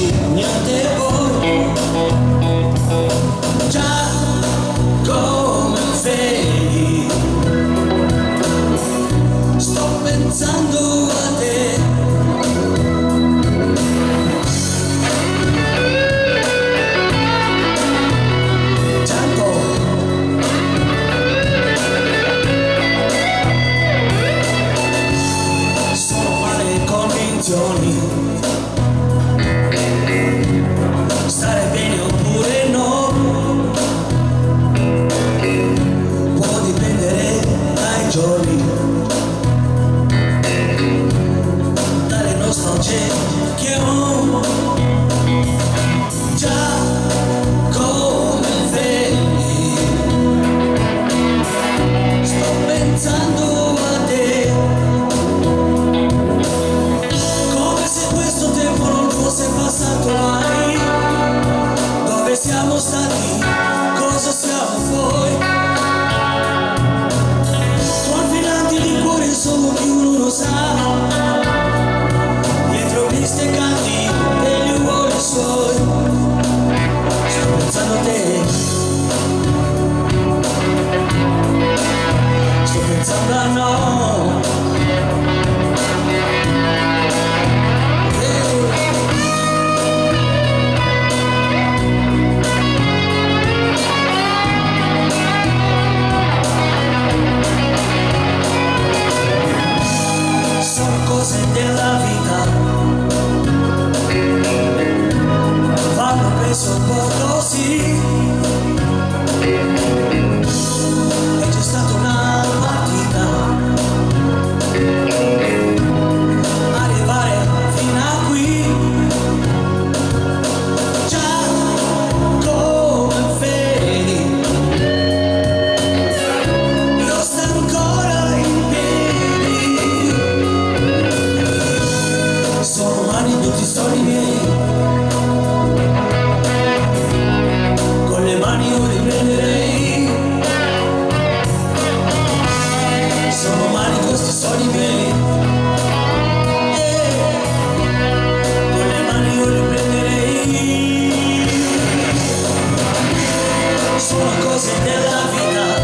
Hoje é minha terror Que de la vida.